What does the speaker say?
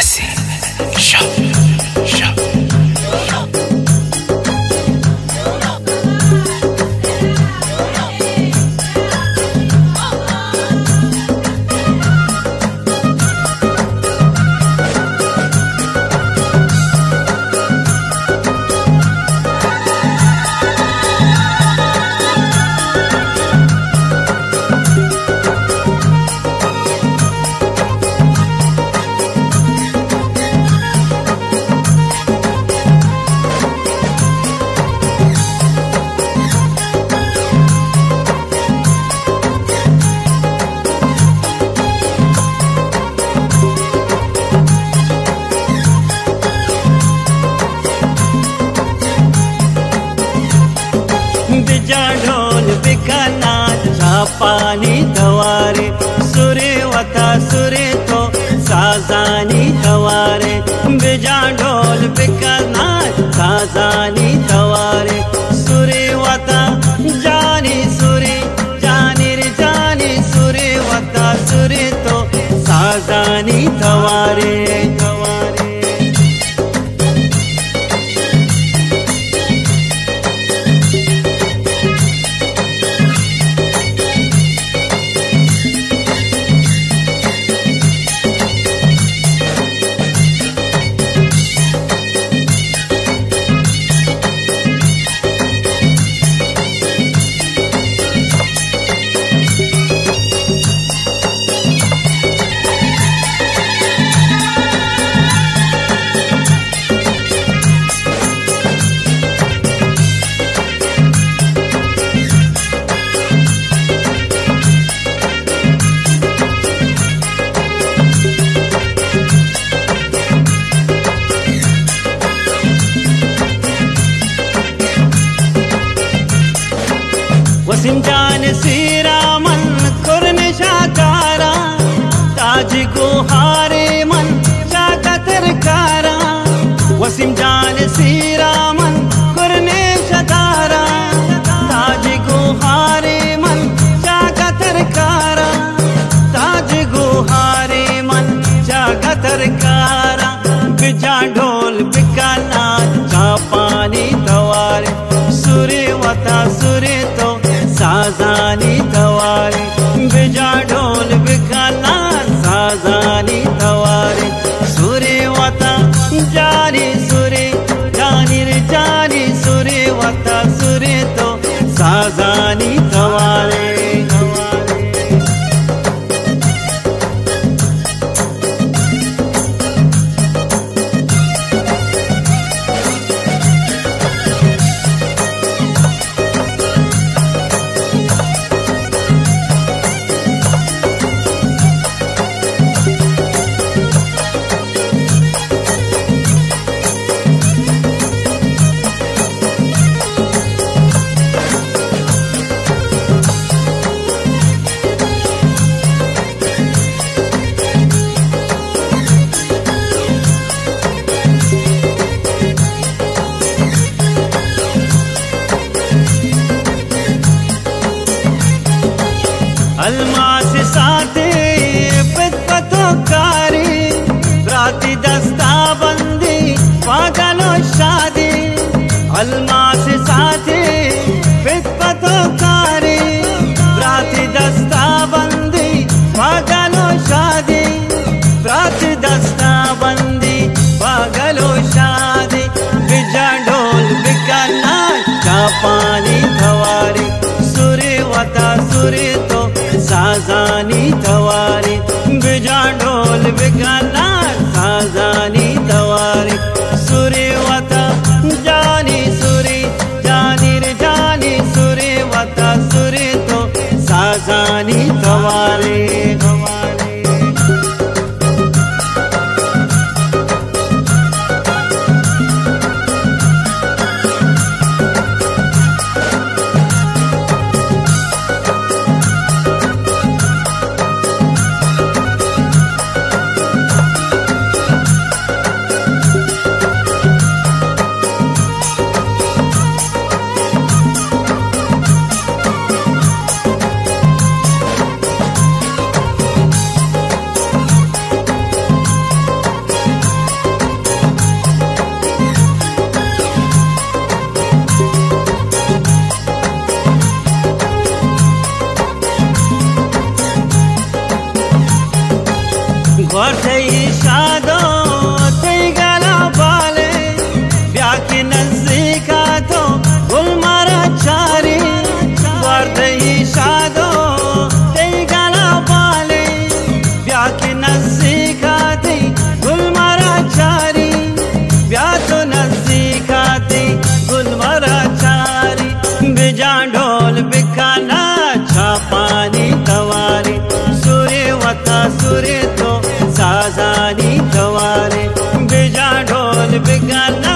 Magazine Show. पानी धवारे वसिंचान सीरामन कुरन शाकारा ताज गुहारे मन शाका तरकारा वसिंचान सीरामन कुरन शतारा ताज गुहारे मन शाका तरकारा ताज गुहारे मन शाका तरकारा बिजाडो अलमास साथे पतो कारी राती दस्ता बंदी पागलो शादी अलमास वरदई शादो गंगा